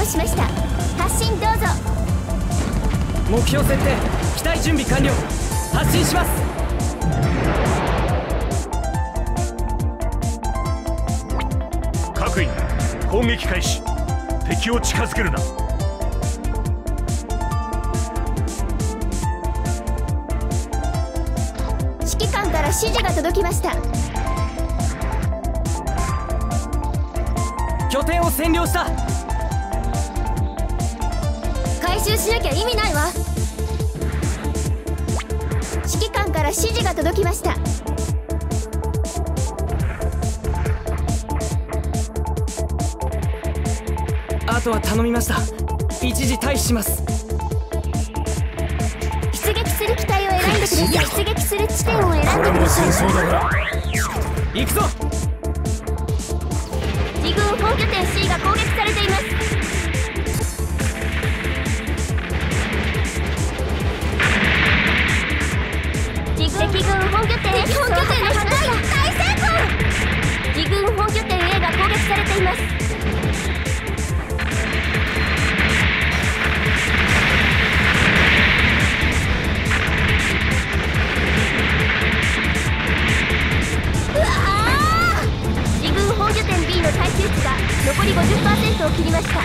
了しました。発進どうぞ。目標設定機体準備完了。発進します。各員攻撃開始。敵を近づけるな。指揮官から指示が届きました。拠点を占領した回収しなきゃ意味ないわ。指揮官から指示が届きました。あとは頼みました。一時退避します。出撃する機体を選んでください出撃する地点を選んでください。行くぞ。自軍本拠点 C が攻撃されていますされています。うわー！自軍本拠点 B の耐久値が残り50%を切りました。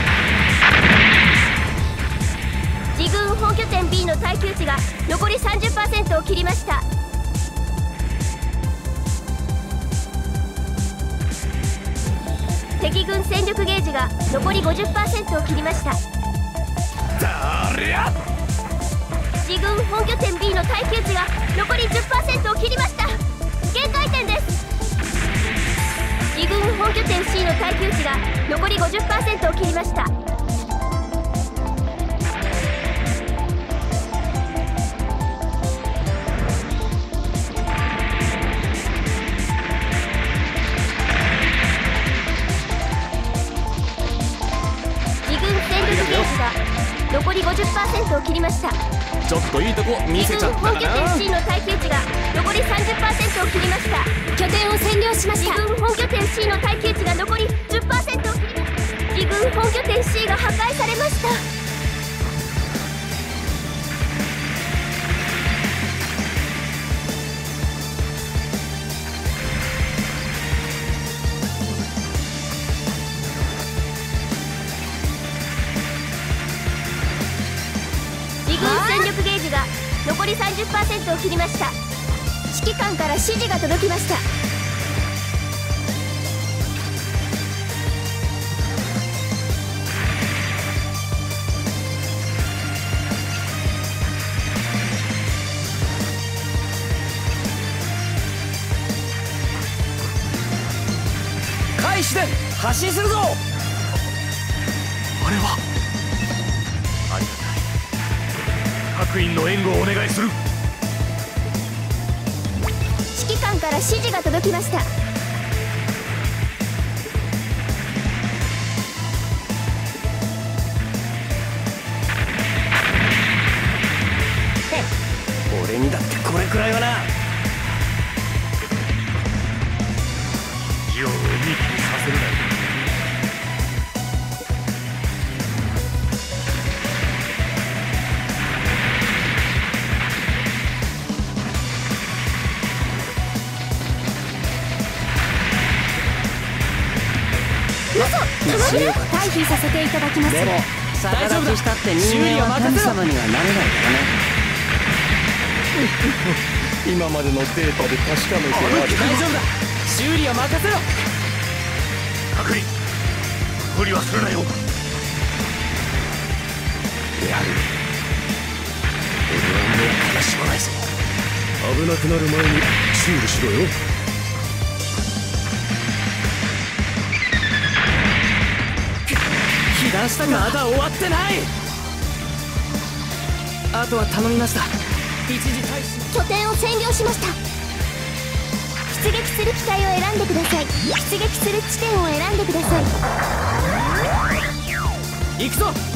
自軍本拠点 B の耐久値が残り30%を切りました。敵軍戦力ゲージが残り50%を切りました。だりゃ自軍本拠点 B の耐久値が残り10%を切りました。限界点です。自軍本拠点 C の耐久値が残り50%を切りましたり50%を切りました。ちょっといいとこ見せちゃった本拠かな点 C の耐久値が残り30%を切りました。拠点を占領しました。自軍本拠点 C の耐久値が残り10%を切りました。自軍本拠点 C が破壊されました30%を切りました。指揮官から指示が届きました。開始で発進するぞ。あれは。ありがたい。各員の援護をお願いするから指示が届きました。俺にだってこれくらいはな。ただきますでも逆立ちしたって人間は神様にはなれないからね。今までのデータで確かめてある。大丈夫だ。修理は任せろ。各員無理はするなよ。やる俺はもう悲しまないぞ。危なくなる前に修理しろよ断したがまだ終わってない。あとは頼みました。一時退避拠点を占領しました。出撃する機体を選んでください。出撃する地点を選んでください。行くぞ。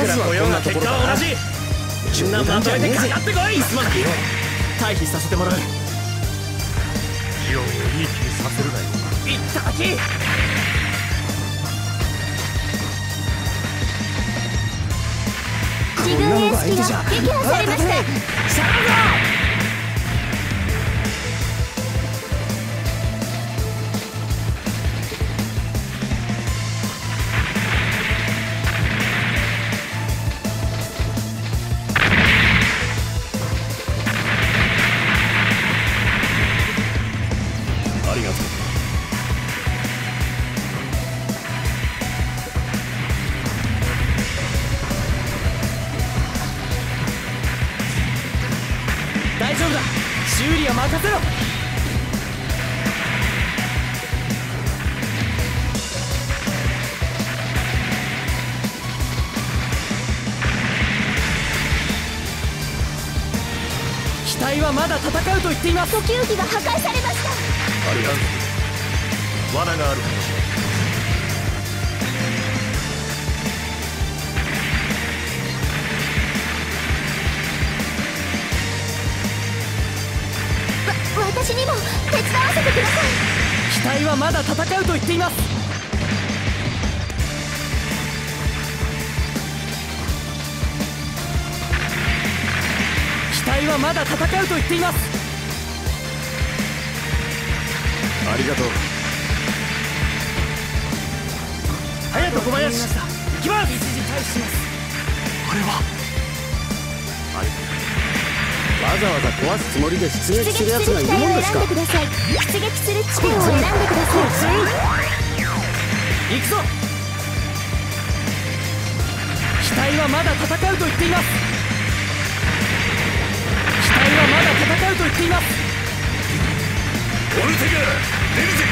くら来ようが結果は同じみんなまとめてかかってこいすまない。退避させてもらうジオンをいい気にさせるなよ。いっただき自軍兵士機が撃破されました。あ大丈夫だ。修理は任せろ。機体はまだ戦うと言っています。呼吸器が破壊されました。ありがとう。罠がある。かも言っています。機体はまだ戦うと言っています。ありがとう。隼人小林行きます。一時退避します。あれは？あれわざわざ壊すつもりで出撃するする奴がいるもんですか？選んでください。出撃する地点を選んでください行くぞ。機体はまだ戦うと言っています。機体はまだ戦うと言っています。オルテガ出るぜ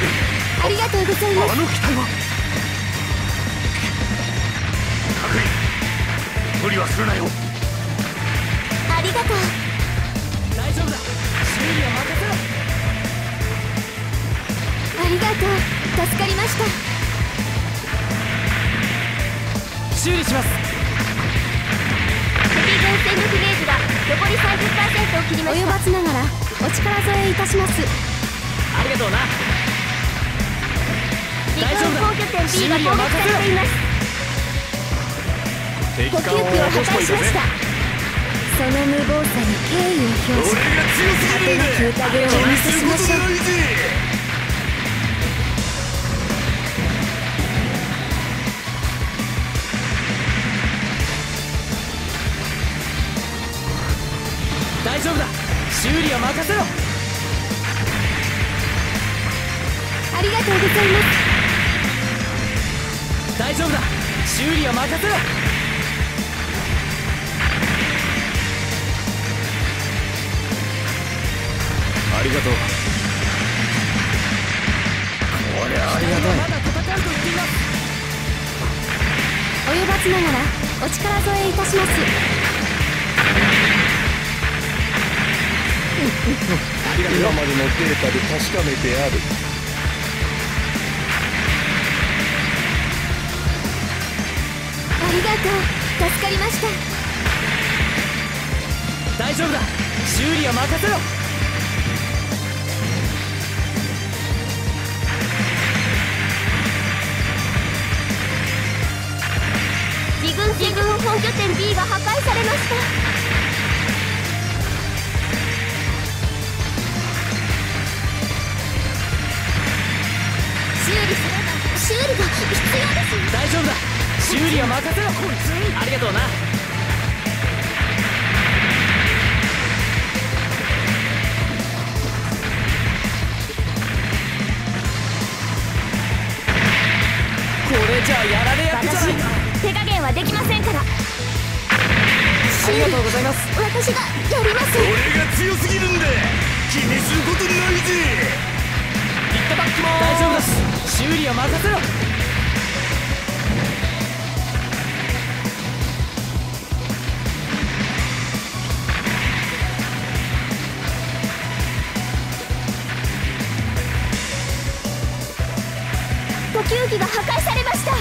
ありがとうございます。あの機体は。確認無理はするなよ。ありがとう。大丈夫だ。修理は任せろ。ありがとう。助かりました修理します。敵軍戦力ゲージが残り30%を切りました及ばずながらお力添えいたします。ありがとうな。自大丈夫だ。軍本拠点 B が攻撃されています。敵呼吸器を破壊しました。その無謀さに敬意を表し俺が強すぎる。んだ果てなき宴をお見せしましょう大丈夫だ。修理は任せろ。ありがとうございます。大丈夫だ。修理は任せろ。ありがとう。こりゃありがたい。まだ戦うと言っています。及ばずながらお力添えいたします今までのデータで確かめてある。ありがとう。助かりました。大丈夫だ。修理は任せろ。自軍自軍本拠点 B が破壊されました大丈夫だ。修理は任せろ。ありがとうな。これじゃあやられ役じゃ私ないか手加減はできませんから。ありがとうございます。私がやります。俺が強すぎるんだ。気にすることないぜ。いただきます。大丈夫だ修理は任せろ呼吸器が破壊されました。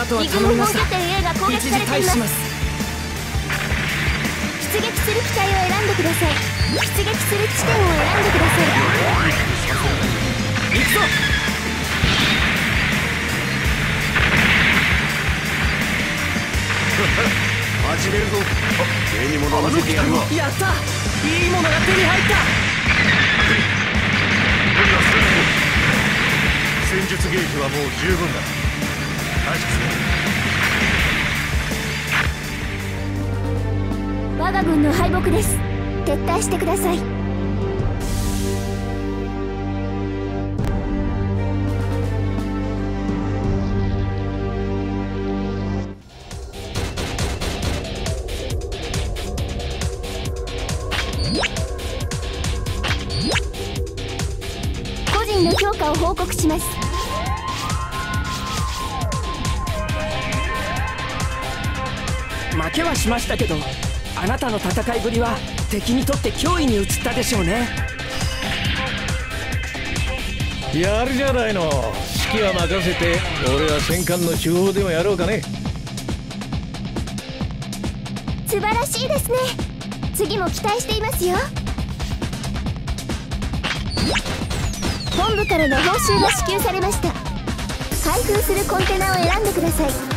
あとは頼みました本拠点 A が攻撃一時されています。退避します。出撃する機体を選んでください。出撃する地点を選んでください。行くぞ。始めるぞ。手に物を見せてやるわやった。いいものが手に入った戦術ゲージはもう十分だ。退出我が軍の敗北です。撤退してください。個人の評価を報告します。負けはしましたけどあなたの戦いぶりは敵にとって脅威に移ったでしょうね。やるじゃないの。指揮は任せて俺は戦艦の中央でもやろうかね。素晴らしいですね。次も期待していますよ。本部からの報酬が支給されました。開封するコンテナを選んでください